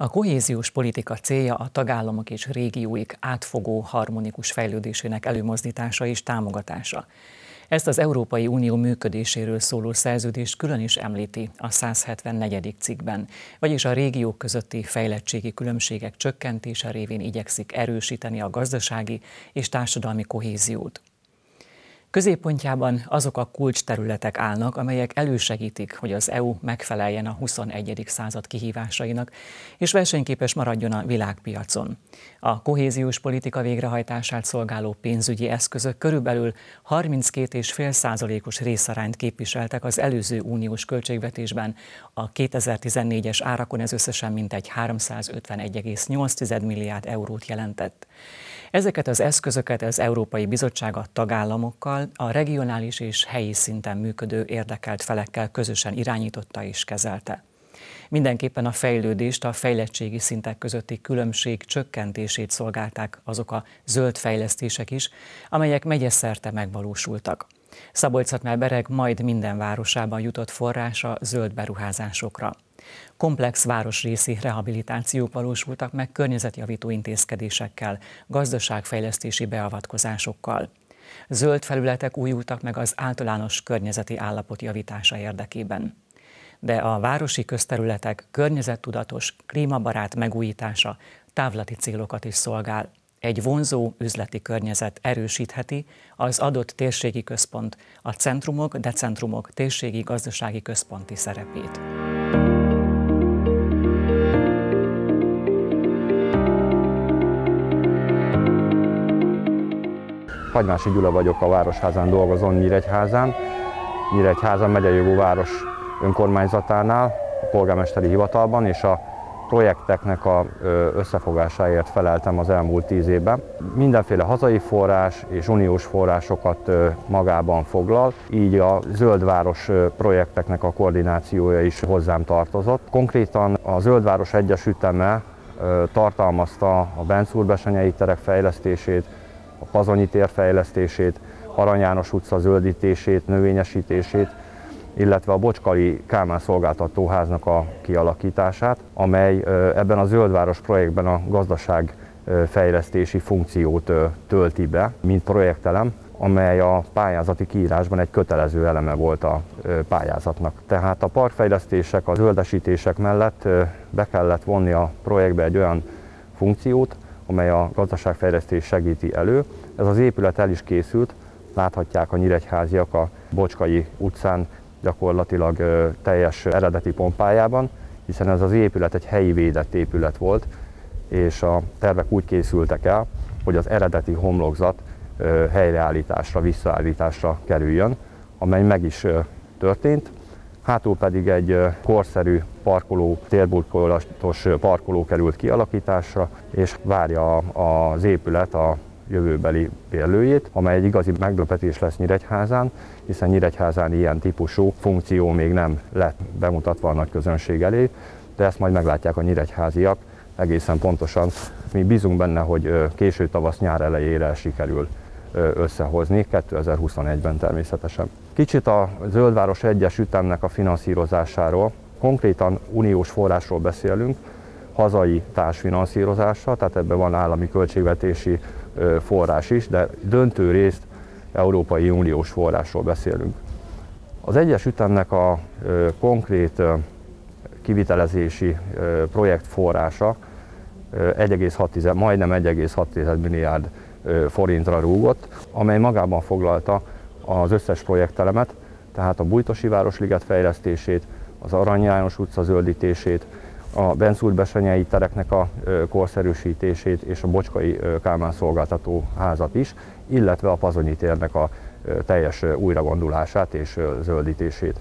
A kohéziós politika célja a tagállamok és régióik átfogó harmonikus fejlődésének előmozdítása és támogatása. Ezt az Európai Unió működéséről szóló szerződést külön is említi a 174. cikkben, vagyis a régiók közötti fejlettségi különbségek csökkentése révén igyekszik erősíteni a gazdasági és társadalmi kohéziót. Középpontjában azok a kulcsterületek állnak, amelyek elősegítik, hogy az EU megfeleljen a 21. század kihívásainak, és versenyképes maradjon a világpiacon. A kohéziós politika végrehajtását szolgáló pénzügyi eszközök körülbelül 32,5 százalékos részarányt képviseltek az előző uniós költségvetésben. A 2014-es árakon ez összesen mintegy 351,8 milliárd eurót jelentett. Ezeket az eszközöket az Európai Bizottság a tagállamokkal, a regionális és helyi szinten működő érdekelt felekkel közösen irányította és kezelte. Mindenképpen a fejlődést, a fejlettségi szintek közötti különbség csökkentését szolgálták azok a zöld fejlesztések is, amelyek megyeszerte megvalósultak. szabolcs bereg majd minden városában jutott forrása zöld beruházásokra. Komplex városrészi rehabilitációk valósultak meg környezetjavító intézkedésekkel, gazdaságfejlesztési beavatkozásokkal. Zöld felületek újultak meg az általános környezeti állapot javítása érdekében. De a városi közterületek környezettudatos, klímabarát megújítása távlati célokat is szolgál. Egy vonzó üzleti környezet erősítheti az adott térségi központ, a centrumok, decentrumok térségi gazdasági központi szerepét. Hagymási Gyula vagyok, a Városházán dolgozom Nyíregyházán. Nyíregyházan megyei város önkormányzatánál, a polgármesteri hivatalban, és a projekteknek a összefogásáért feleltem az elmúlt tíz évben. Mindenféle hazai forrás és uniós forrásokat magában foglal, így a Zöldváros projekteknek a koordinációja is hozzám tartozott. Konkrétan a Zöldváros egyes üteme tartalmazta a Bencúrbesenyei terek fejlesztését, a Pazonyi tér fejlesztését, Arany János utca zöldítését, növényesítését, illetve a Bocskali Kálmán szolgáltatóháznak a kialakítását, amely ebben a Zöldváros projektben a gazdaság fejlesztési funkciót tölti be, mint projektelem, amely a pályázati kiírásban egy kötelező eleme volt a pályázatnak. Tehát a parkfejlesztések, a zöldesítések mellett be kellett vonni a projektbe egy olyan funkciót, amely a gazdaságfejlesztés segíti elő. Ez az épület el is készült, láthatják a nyíregyháziak a Bocskai utcán gyakorlatilag teljes eredeti pompájában, hiszen ez az épület egy helyi védett épület volt, és a tervek úgy készültek el, hogy az eredeti homlokzat helyreállításra, visszaállításra kerüljön, amely meg is történt. Hátul pedig egy korszerű parkoló, térburkolatos parkoló került kialakításra, és várja az épület a jövőbeli bérlőjét, amely egy igazi meglepetés lesz Nyíregyházán, hiszen Nyíregyházán ilyen típusú funkció még nem lett bemutatva a nagy közönség elé, de ezt majd meglátják a nyíregyháziak egészen pontosan. Mi bízunk benne, hogy késő tavasz nyár elejére sikerül összehozni, 2021-ben természetesen. Kicsit a Zöldváros egyes ütemnek a finanszírozásáról, konkrétan uniós forrásról beszélünk, hazai társfinanszírozással, tehát ebben van állami költségvetési forrás is, de döntő részt Európai Uniós forrásról beszélünk. Az egyes ütemnek a konkrét kivitelezési projekt forrása 1,6, majdnem 1,6 milliárd forintra rúgott, amely magában foglalta az összes projektelemet, tehát a Bújtosi Városliget fejlesztését, az Arany János utca zöldítését, a Benzúr besenyei tereknek a korszerűsítését és a Bocskai Kálmán szolgáltató házat is, illetve a Pazonyi térnek a teljes újragondolását és zöldítését.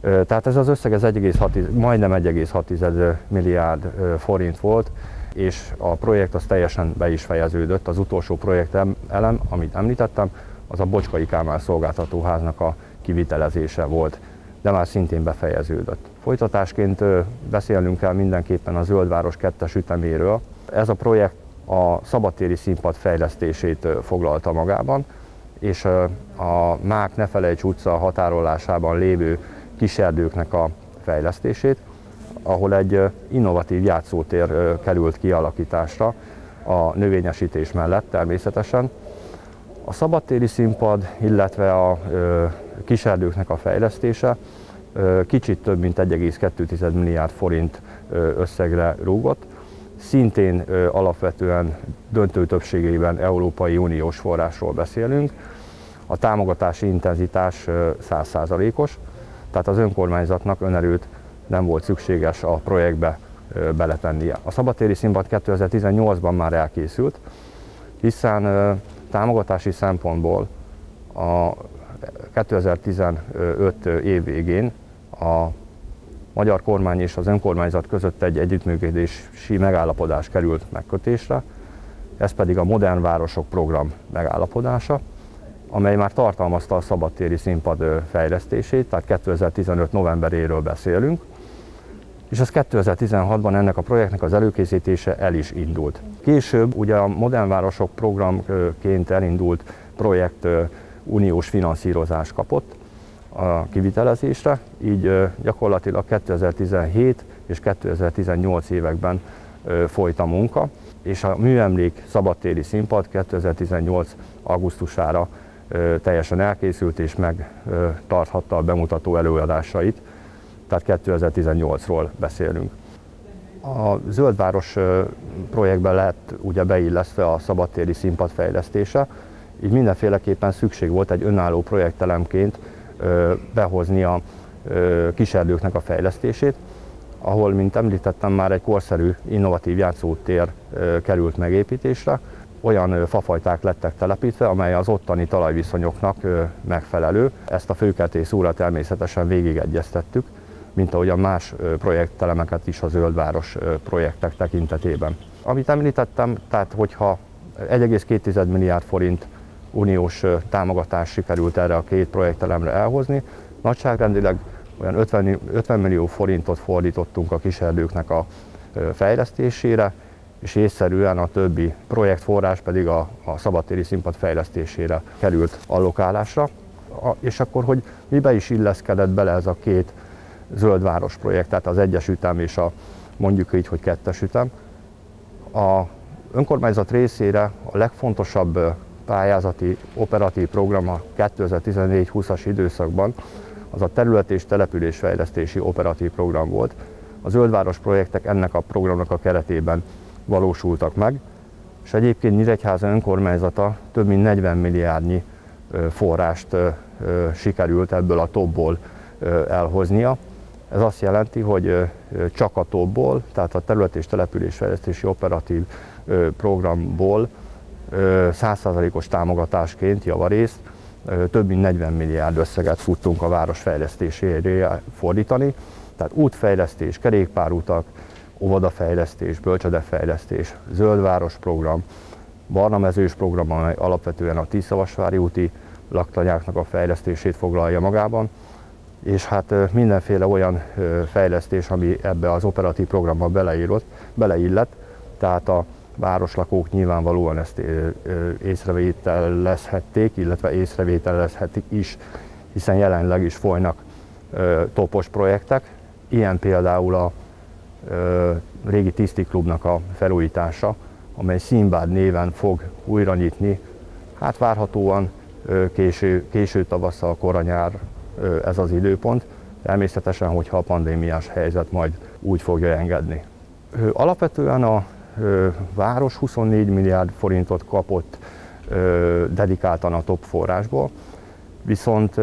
Tehát ez az összeg ez 1,6, majdnem 1,6 milliárd forint volt, és a projekt az teljesen be is fejeződött. Az utolsó projekt elem, amit említettem, az a Bocskai Kálmán szolgáltatóháznak a kivitelezése volt, de már szintén befejeződött. Folytatásként beszélnünk kell mindenképpen a Zöldváros 2 üteméről. Ez a projekt a szabadtéri színpad fejlesztését foglalta magában, és a Mák Nefelejts utca határolásában lévő kiserdőknek a fejlesztését. ahol egy innovatív játszótér került kialakításra a növényesítés mellett természetesen. A szabadtéri színpad, illetve a kiserdőknek a fejlesztése kicsit több mint 1,2 milliárd forint összegre rúgott. Szintén alapvetően döntő többségében Európai Uniós forrásról beszélünk. A támogatási intenzitás 100%-os, tehát az önkormányzatnak önerőt nem volt szükséges a projektbe beletennie. A szabadtéri színpad 2018-ban már elkészült, hiszen támogatási szempontból a 2015 év végén a magyar kormány és az önkormányzat között egy együttműködési megállapodás került megkötésre, ez pedig a Modern Városok Program megállapodása, amely már tartalmazta a szabadtéri színpad fejlesztését, tehát 2015 novemberéről beszélünk, és az 2016-ban ennek a projektnek az előkészítése el is indult. Később ugye a Modern Városok programként elindult projekt uniós finanszírozás kapott a kivitelezésre, így gyakorlatilag 2017 és 2018 években folyt a munka, és a műemlék szabadtéri színpad 2018 augusztusára teljesen elkészült és megtarthatta a bemutató előadásait, tehát 2018-ról beszélünk. A Zöldváros projektben lett ugye beillesztve a szabadtéri színpad fejlesztése, így mindenféleképpen szükség volt egy önálló projektelemként behozni a kiserdőknek a fejlesztését, ahol, mint említettem, már egy korszerű, innovatív játszótér került megépítésre. Olyan fafajták lettek telepítve, amely az ottani talajviszonyoknak megfelelő. Ezt a főkertész úrra természetesen végigegyeztettük, mint ahogy a más projektelemeket is a Zöldváros projektek tekintetében. Amit említettem, tehát hogyha 1,2 milliárd forint uniós támogatás sikerült erre a két projektelemre elhozni, nagyságrendileg olyan 50, 50 millió forintot fordítottunk a kiserdőknek a fejlesztésére, és észszerűen a többi projektforrás pedig a, a szabadtéri színpad fejlesztésére került allokálásra. A, és akkor, hogy mibe is illeszkedett bele ez a két zöldváros projekt, tehát az egyes ütem és a mondjuk így, hogy kettes ütem. A önkormányzat részére a legfontosabb pályázati operatív program a 2014-20-as időszakban az a terület és településfejlesztési operatív program volt. A zöldváros projektek ennek a programnak a keretében valósultak meg, és egyébként Nyíregyháza önkormányzata több mint 40 milliárdnyi forrást sikerült ebből a topból elhoznia. Ez azt jelenti, hogy csak a topból, tehát a terület és településfejlesztési operatív programból 100%-os támogatásként javarészt több mint 40 milliárd összeget futtunk a város fejlesztésére fordítani, tehát útfejlesztés, kerékpárutak, óvodafejlesztés, bölcsödefejlesztés, zöldváros program, barna mezős program, amely alapvetően a Tiszavasvári úti laktanyáknak a fejlesztését foglalja magában, és hát mindenféle olyan fejlesztés, ami ebbe az operatív programba beleírott, beleillett, tehát a városlakók nyilvánvalóan ezt észrevételezhették, illetve észrevételezhetik is, hiszen jelenleg is folynak topos projektek. Ilyen például a régi Tiszti Klubnak a felújítása, amely Színbád néven fog újra nyitni. Hát várhatóan késő, késő tavasszal, koranyár ez az időpont, természetesen, hogyha a pandémiás helyzet majd úgy fogja engedni. Alapvetően a város 24 milliárd forintot kapott dedikáltan a top forrásból, viszont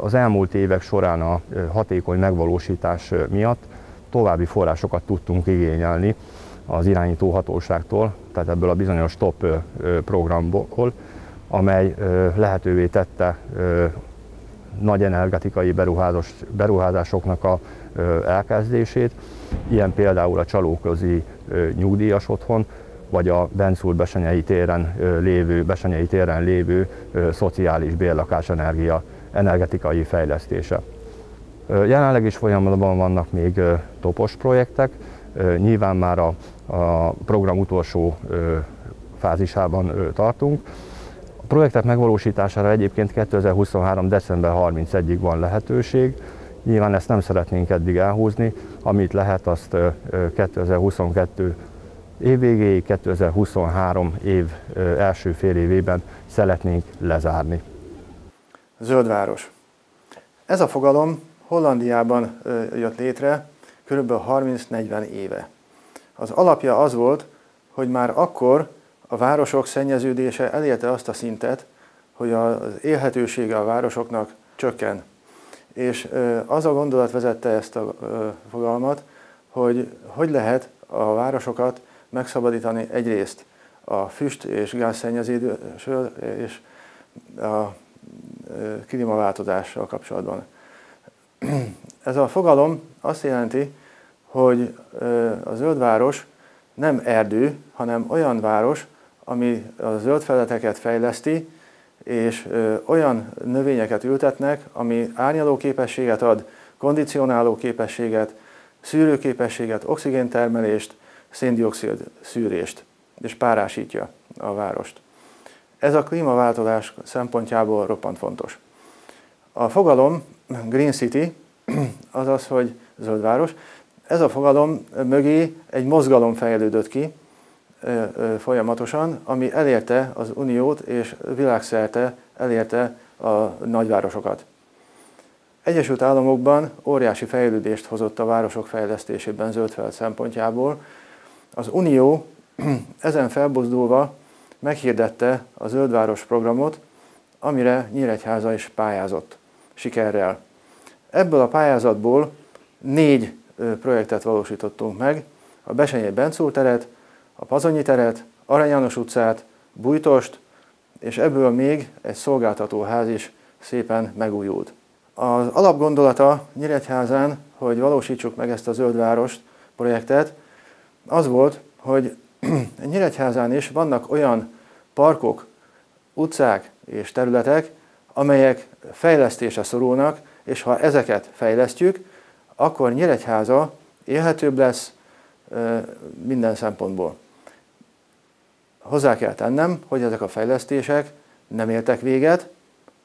az elmúlt évek során a hatékony megvalósítás miatt további forrásokat tudtunk igényelni az irányító hatóságtól, tehát ebből a bizonyos top programból, amely lehetővé tette nagy energetikai beruházásoknak a elkezdését, ilyen például a csalóközi nyugdíjas otthon, vagy a Bencúr Besenyei téren lévő, Besenyei téren lévő szociális bérlakás energia, energetikai fejlesztése. Jelenleg is folyamatban vannak még topos projektek, nyilván már a, a program utolsó fázisában tartunk. A projektek megvalósítására egyébként 2023. december 31-ig van lehetőség, Nyilván ezt nem szeretnénk eddig elhúzni, amit lehet, azt 2022 év végéig, 2023 év első fél évében szeretnénk lezárni. Zöldváros. Ez a fogalom Hollandiában jött létre kb. 30-40 éve. Az alapja az volt, hogy már akkor a városok szennyeződése elérte azt a szintet, hogy az élhetősége a városoknak csökken. És az a gondolat vezette ezt a fogalmat, hogy hogy lehet a városokat megszabadítani egyrészt a füst és gázszennyezésről és a klímaváltozással kapcsolatban. Ez a fogalom azt jelenti, hogy a zöld város nem erdő, hanem olyan város, ami a zöld felületeket fejleszti, és olyan növényeket ültetnek, ami árnyaló képességet ad, kondicionáló képességet, szűrőképességet, oxigéntermelést, széndiokszid szűrést, és párásítja a várost. Ez a klímaváltozás szempontjából roppant fontos. A fogalom Green City, azaz, hogy zöld város, ez a fogalom mögé egy mozgalom fejlődött ki folyamatosan, ami elérte az Uniót és világszerte elérte a nagyvárosokat. Egyesült Államokban óriási fejlődést hozott a városok fejlesztésében zöldfeld szempontjából. Az Unió ezen felbozdulva meghirdette a Zöldváros programot, amire Nyíregyháza is pályázott sikerrel. Ebből a pályázatból négy projektet valósítottunk meg, a Besenyei Bencúr teret, a Pazonyi teret, Arany János utcát, Bújtost, és ebből még egy szolgáltatóház is szépen megújult. Az alapgondolata Nyíregyházán, hogy valósítsuk meg ezt a Zöldvárost projektet, az volt, hogy Nyíregyházán is vannak olyan parkok, utcák és területek, amelyek fejlesztése szorulnak, és ha ezeket fejlesztjük, akkor Nyíregyháza élhetőbb lesz minden szempontból. Hozzá kell tennem, hogy ezek a fejlesztések nem értek véget,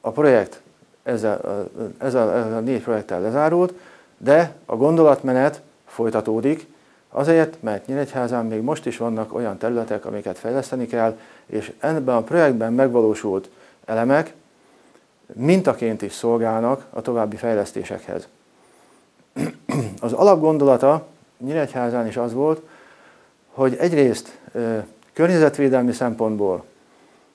a projekt ezzel, ezzel, ezzel a négy projekttel lezárult, de a gondolatmenet folytatódik, azért, mert Nyíregyházán még most is vannak olyan területek, amiket fejleszteni kell, és ebben a projektben megvalósult elemek mintaként is szolgálnak a további fejlesztésekhez. Az alapgondolata Nyíregyházán is az volt, hogy egyrészt környezetvédelmi szempontból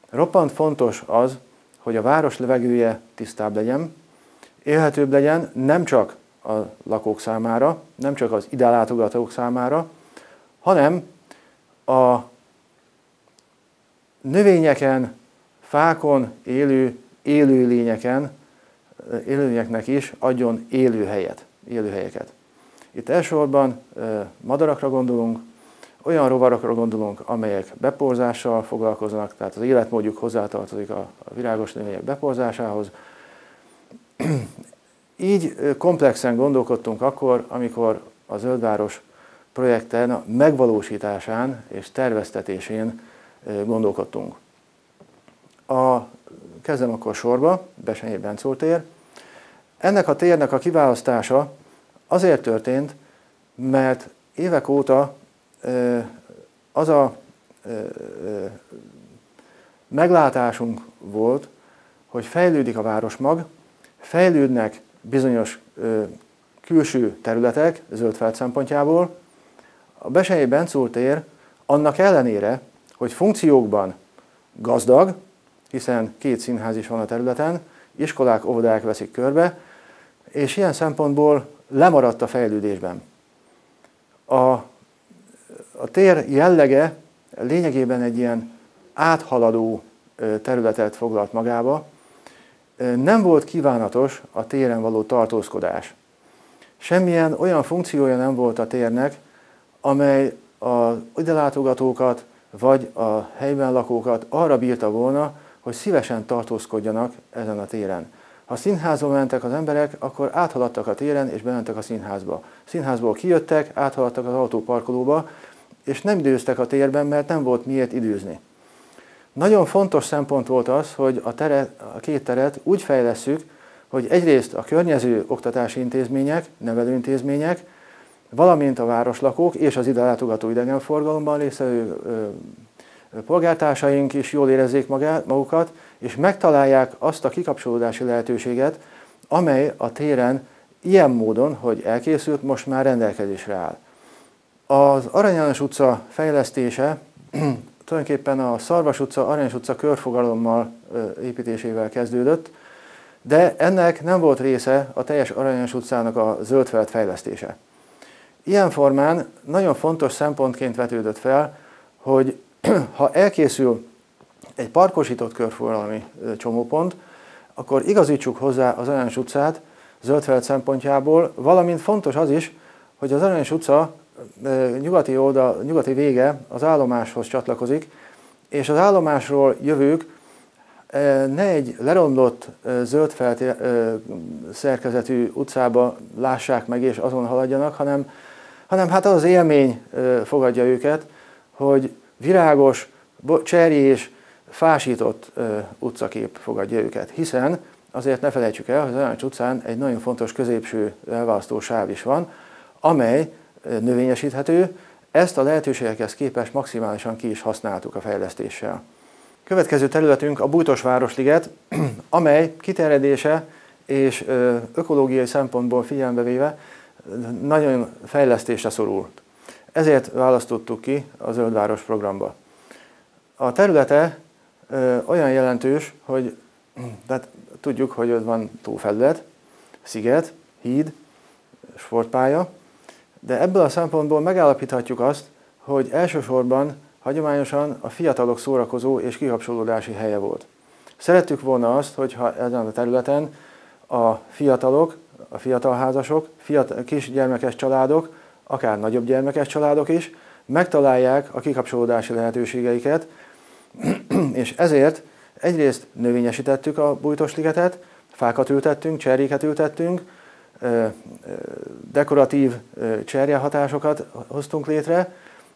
roppant fontos az, hogy a város levegője tisztább legyen, élhetőbb legyen nem csak a lakók számára, nem csak az ide látogatók számára, hanem a növényeken, fákon élő élőlényeken, élőlényeknek is adjon élőhelyet, élőhelyeket. Itt elsősorban madarakra gondolunk, olyan rovarokra gondolunk, amelyek beporzással foglalkoznak, tehát az életmódjuk hozzátartozik a virágos növények beporzásához. Így komplexen gondolkodtunk akkor, amikor a Zöldváros projekten megvalósításán és terveztetésén gondolkodtunk. A, kezdem akkor sorba, Besenyei Bencó tér. Ennek a térnek a kiválasztása azért történt, mert évek óta az a meglátásunk volt, hogy fejlődik a városmag, fejlődnek bizonyos külső területek zöldfeld szempontjából. A Besenyei Bencúr tér annak ellenére, hogy funkciókban gazdag, hiszen két színház is van a területen, iskolák, óvodák veszik körbe, és ilyen szempontból lemaradt a fejlődésben. A a tér jellege lényegében egy ilyen áthaladó területet foglalt magába. Nem volt kívánatos a téren való tartózkodás. Semmilyen olyan funkciója nem volt a térnek, amely a idelátogatókat vagy a helyben lakókat arra bírta volna, hogy szívesen tartózkodjanak ezen a téren. Ha színházba mentek az emberek, akkor áthaladtak a téren és bementek a színházba. Színházból kijöttek, áthaladtak az autóparkolóba, és nem időztek a térben, mert nem volt miért időzni. Nagyon fontos szempont volt az, hogy a, teret, a két teret úgy fejleszünk, hogy egyrészt a környező oktatási intézmények, nevelőintézmények, valamint a városlakók és az ide látogató idegenforgalomban résztvevő polgártársaink is jól érezzék magukat, és megtalálják azt a kikapcsolódási lehetőséget, amely a téren ilyen módon, hogy elkészült, most már rendelkezésre áll. Az Arany János utca fejlesztése tulajdonképpen a Szarvas utca, Aranyos utca körfogalommal építésével kezdődött, de ennek nem volt része a teljes Aranyos utcának a zöldfelt fejlesztése. Ilyen formán nagyon fontos szempontként vetődött fel, hogy ha elkészül egy parkosított körforgalmi csomópont, akkor igazítsuk hozzá az Aranyos utcát zöldfelt szempontjából, valamint fontos az is, hogy az Aranyos utca nyugati, oldal, nyugati vége az állomáshoz csatlakozik, és az állomásról jövők ne egy leromlott zöldfelt szerkezetű utcába lássák meg és azon haladjanak, hanem, hanem hát az az élmény fogadja őket, hogy virágos, cserjés, fásított utcakép fogadja őket, hiszen azért ne felejtsük el, hogy az Aranyos utcán egy nagyon fontos középső elválasztó sáv is van, amely növényesíthető, ezt a lehetőségekhez képest maximálisan ki is használtuk a fejlesztéssel. Következő területünk a Bújtos Városliget, amely kiterjedése és ökológiai szempontból figyelembe véve nagyon fejlesztésre szorult. Ezért választottuk ki a Zöldváros programba. A területe olyan jelentős, hogy tehát tudjuk, hogy ott van tófelület, sziget, híd, sportpálya, de ebből a szempontból megállapíthatjuk azt, hogy elsősorban hagyományosan a fiatalok szórakozó és kikapcsolódási helye volt. Szerettük volna azt, hogyha ezen a területen a fiatalok, a fiatalházasok, fiatal, kisgyermekes családok, akár nagyobb gyermekes családok is megtalálják a kikapcsolódási lehetőségeiket, és ezért egyrészt növényesítettük a bújtosligetet, fákat ültettünk, cserréket ültettünk, dekoratív cserjehatásokat hoztunk létre,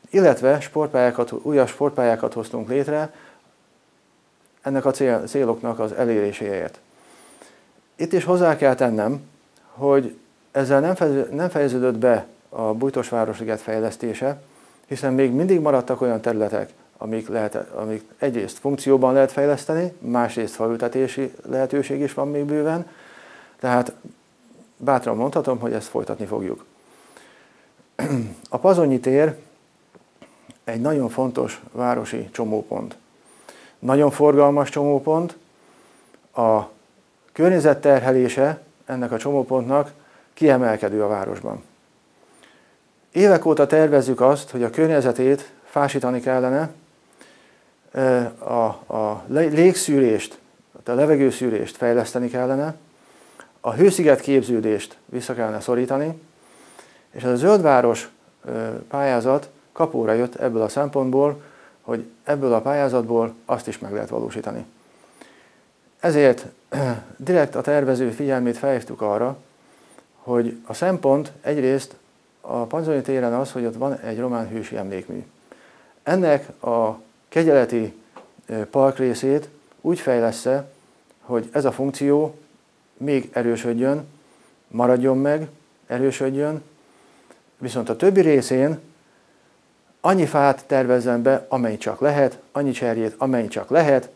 illetve sportpályákat, újabb sportpályákat hoztunk létre ennek a cél, céloknak az eléréséért. Itt is hozzá kell tennem, hogy ezzel nem, nem fejeződött be a Bújtos Városliget fejlesztése, hiszen még mindig maradtak olyan területek, amik, lehet, amik egyrészt funkcióban lehet fejleszteni, másrészt faültetési lehetőség is van még bőven, tehát bátran mondhatom, hogy ezt folytatni fogjuk. A Pazonyi tér egy nagyon fontos városi csomópont. Nagyon forgalmas csomópont. A környezetterhelése ennek a csomópontnak kiemelkedő a városban. Évek óta tervezzük azt, hogy a környezetét fásítani kellene, a, a légszűrést, a levegőszűrést fejleszteni kellene, a hősziget képződést vissza kellene szorítani, és ez a zöldváros pályázat kapóra jött ebből a szempontból, hogy ebből a pályázatból azt is meg lehet valósítani. Ezért direkt a tervező figyelmét felhívtuk arra, hogy a szempont egyrészt a Panzoni téren az, hogy ott van egy román hősi emlékmű. Ennek a kegyeleti parkrészét úgy fejlesz hogy ez a funkció még erősödjön, maradjon meg, erősödjön, viszont a többi részén annyi fát tervezzen be, amennyi csak lehet, annyi cserjét, amennyi csak lehet,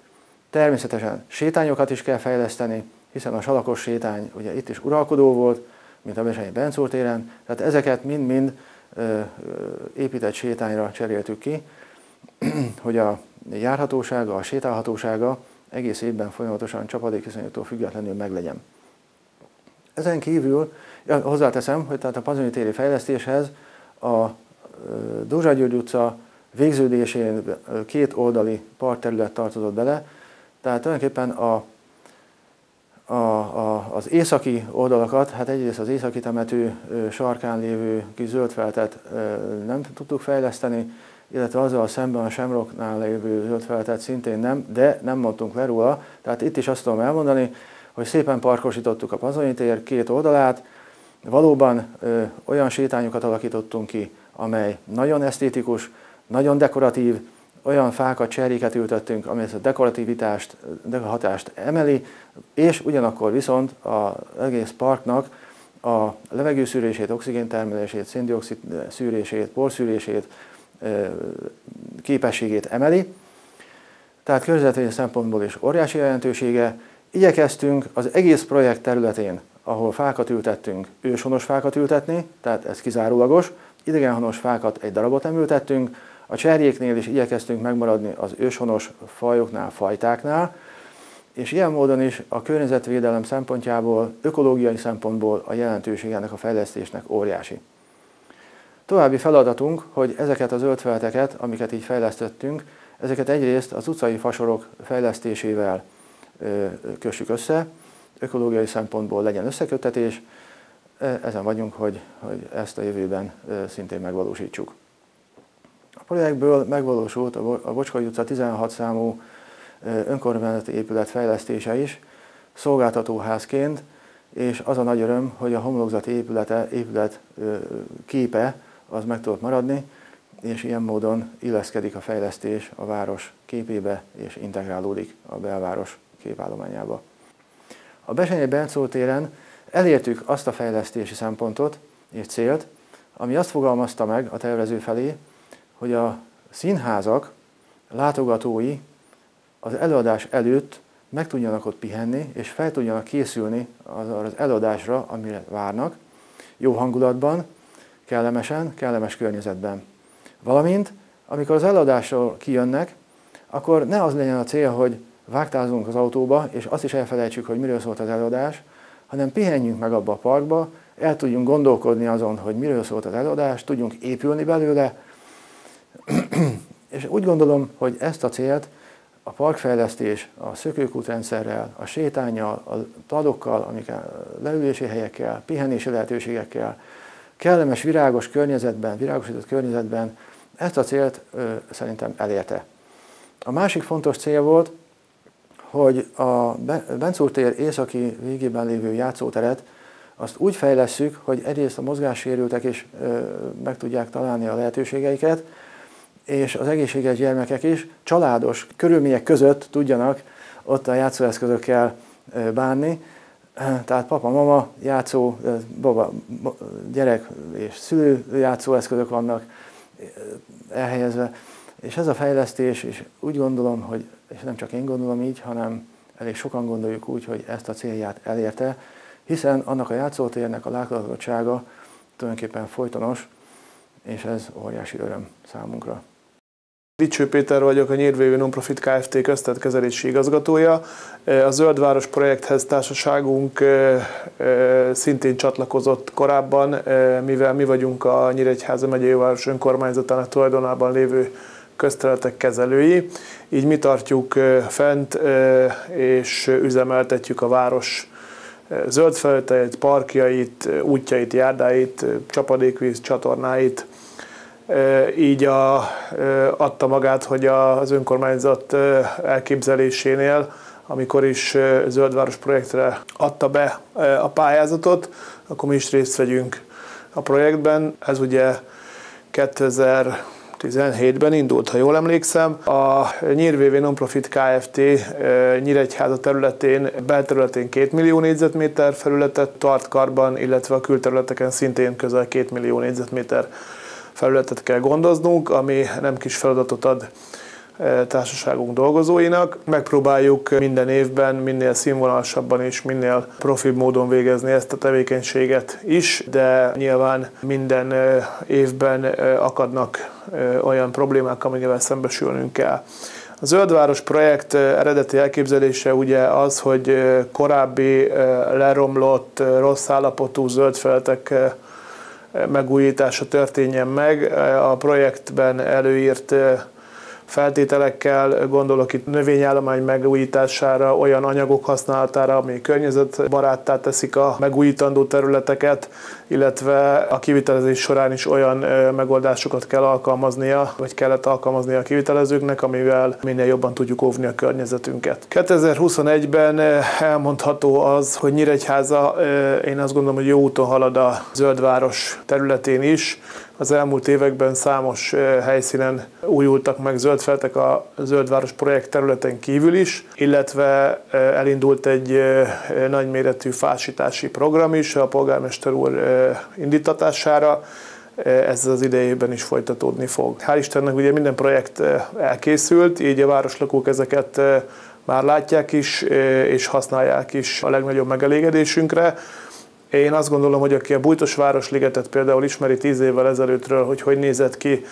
természetesen sétányokat is kell fejleszteni, hiszen a salakos sétány ugye itt is uralkodó volt, mint a Besányi Bencúr téren, tehát ezeket mind-mind épített sétányra cseréltük ki, hogy a járhatósága, a sétálhatósága egész évben folyamatosan csapadékviszonyoktól függetlenül meglegyen. Ezen kívül ja, hozzáteszem, hogy tehát a Pazonyi téri fejlesztéshez a Dózsa György utca végződésén két oldali parkterület tartozott bele, tehát tulajdonképpen a, a, a, az északi oldalakat, hát egyrészt az északi temető sarkán lévő kis zöldfeltet nem tudtuk fejleszteni, illetve azzal szemben a Semroknál lévő zöldfeltet szintén nem, de nem mondtunk le róla. Tehát itt is azt tudom elmondani, hogy szépen parkosítottuk a Pazonyi tér két oldalát, valóban ö, olyan sétányokat alakítottunk ki, amely nagyon esztétikus, nagyon dekoratív, olyan fákat, cserjéket ültettünk, ami ezt a dekorativitást, hatást emeli, és ugyanakkor viszont az egész parknak a levegőszűrését, oxigéntermelését, széndiokszid szűrését, porszűrését, képességét emeli. Tehát környezetvédelmi szempontból is óriási jelentősége. Igyekeztünk az egész projekt területén, ahol fákat ültettünk, őshonos fákat ültetni, tehát ez kizárólagos. Idegenhonos fákat egy darabot nem ültettünk, a cserjéknél is igyekeztünk megmaradni az őshonos fajoknál, fajtáknál, és ilyen módon is a környezetvédelem szempontjából, ökológiai szempontból a jelentőség ennek a fejlesztésnek óriási. További feladatunk, hogy ezeket az zöldfeleteket, amiket így fejlesztettünk, ezeket egyrészt az utcai fasorok fejlesztésével kössük össze, ökológiai szempontból legyen összekötetés, ezen vagyunk, hogy, hogy ezt a jövőben szintén megvalósítsuk. A projektből megvalósult a Bocskai utca 16 számú önkormányzati épület fejlesztése is, szolgáltatóházként, és az a nagy öröm, hogy a homlokzati épülete, épület képe az meg tudott maradni, és ilyen módon illeszkedik a fejlesztés a város képébe, és integrálódik a belváros képállományába. A Besenyei Bencó téren elértük azt a fejlesztési szempontot és célt, ami azt fogalmazta meg a tervező felé, hogy a színházak látogatói az előadás előtt meg tudjanak ott pihenni, és fel tudjanak készülni az előadásra, amire várnak, jó hangulatban, kellemesen, kellemes környezetben. Valamint, amikor az előadásról kijönnek, akkor ne az legyen a cél, hogy vágtázunk az autóba, és azt is elfelejtsük, hogy miről szólt az előadás, hanem pihenjünk meg abba a parkba, el tudjunk gondolkodni azon, hogy miről szólt az előadás, tudjunk épülni belőle, és úgy gondolom, hogy ezt a célt a parkfejlesztés a szökőkútrendszerrel, a sétányjal, a tadokkal, amikkel leülési helyekkel, pihenési lehetőségekkel, kellemes, virágos környezetben, virágosított környezetben ezt a célt ö, szerintem elérte. A másik fontos cél volt, hogy a Bencúr tér északi végében lévő játszóteret azt úgy fejlesszük, hogy egyrészt a mozgássérültek is meg tudják találni a lehetőségeiket, és az egészséges gyermekek is családos körülmények között tudjanak ott a játszóeszközökkel bánni. Tehát papa, mama, játszó, baba, gyerek és szülő játszóeszközök vannak elhelyezve. És ez a fejlesztés, és úgy gondolom, hogy, és nem csak én gondolom így, hanem elég sokan gondoljuk úgy, hogy ezt a célját elérte, hiszen annak a játszótérnek a látogatottsága tulajdonképpen folytonos, és ez óriási öröm számunkra. Dicső Péter vagyok, a Nyírvévő Nonprofit Kft. köztetkezelési igazgatója. A Zöldváros projekthez társaságunk szintén csatlakozott korábban, mivel mi vagyunk a Nyíregyháza megyei város önkormányzatának tulajdonában lévő közterületek kezelői. Így mi tartjuk fent és üzemeltetjük a város zöld felületeit, parkjait, útjait, járdáit, csapadékvíz csatornáit, így a, adta magát, hogy az önkormányzat elképzelésénél, amikor is Zöldváros projektre adta be a pályázatot, akkor mi is részt vegyünk a projektben. Ez ugye 2017-ben indult, ha jól emlékszem. A Nyírvévé Nonprofit Kft. Nyíregyháza területén, belterületén 2 millió négyzetméter felületet tart karban, illetve a külterületeken szintén közel 2 millió négyzetméter felületet kell gondoznunk, ami nem kis feladatot ad társaságunk dolgozóinak. Megpróbáljuk minden évben minél színvonalasabban és minél profibb módon végezni ezt a tevékenységet is, de nyilván minden évben akadnak olyan problémák, amikkel szembesülnünk kell. A Zöldváros projekt eredeti elképzelése ugye az, hogy korábbi leromlott, rossz állapotú zöldfeltek megújítása történjen meg. A projektben előírt feltételekkel, gondolok itt növényállomány megújítására, olyan anyagok használatára, ami környezetbaráttá teszik a megújítandó területeket, illetve a kivitelezés során is olyan megoldásokat kell alkalmaznia, vagy kellett alkalmaznia a kivitelezőknek, amivel minél jobban tudjuk óvni a környezetünket. 2021-ben elmondható az, hogy Nyíregyháza, én azt gondolom, hogy jó úton halad a zöldváros területén is, Az elmúlt években számos helyszínen újultak meg zöldfeltek a Zöldváros projekt területen kívül is, illetve elindult egy nagyméretű fásítási program is a polgármester úr indítatására, ez az idejében is folytatódni fog. Hál' Istennek ugye minden projekt elkészült, így a városlakók ezeket már látják is, és használják is a legnagyobb megelégedésünkre. Én azt gondolom, hogy aki a Bújtos Városligetet például ismeri tíz évvel ezelőttről, hogy hogy nézett ki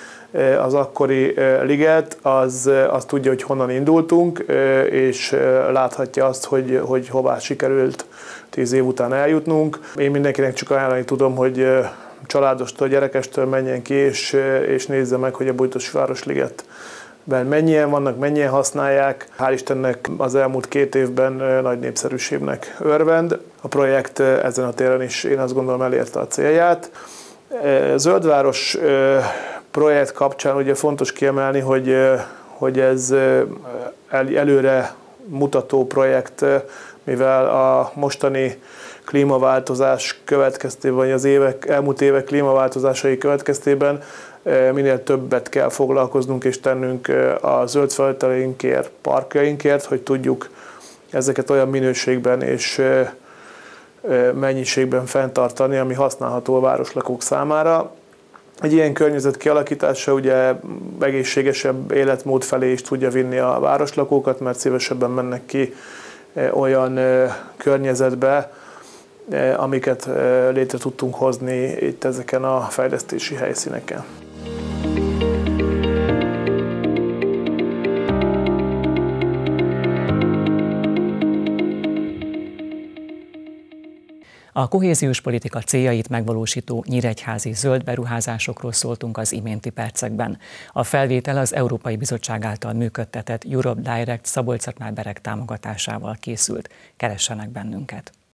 az akkori liget, az, az tudja, hogy honnan indultunk, és láthatja azt, hogy, hogy hová sikerült tíz év után eljutnunk. Én mindenkinek csak ajánlani tudom, hogy családostól, gyerekestől menjen ki, és, és nézze meg, hogy a Bújtos Városliget ben mennyien vannak, mennyien használják. Hál' Istennek az elmúlt két évben nagy népszerűségnek örvend. A projekt ezen a téren is én azt gondolom elérte a célját. Zöldváros projekt kapcsán ugye fontos kiemelni, hogy, hogy ez előre mutató projekt, mivel a mostani klímaváltozás következtében, vagy az évek, elmúlt évek klímaváltozásai következtében minél többet kell foglalkoznunk és tennünk a zöld felteleinkért, parkjainkért, hogy tudjuk ezeket olyan minőségben és mennyiségben fenntartani, ami használható a városlakók számára. Egy ilyen környezet kialakítása ugye egészségesebb életmód felé is tudja vinni a városlakókat, mert szívesebben mennek ki olyan környezetbe, amiket létre tudtunk hozni itt ezeken a fejlesztési helyszíneken. A kohéziós politika céljait megvalósító nyíregyházi zöld beruházásokról szóltunk az iménti percekben. A felvétel az Európai Bizottság által működtetett Europe Direct szabolcs berek támogatásával készült. Keressenek bennünket!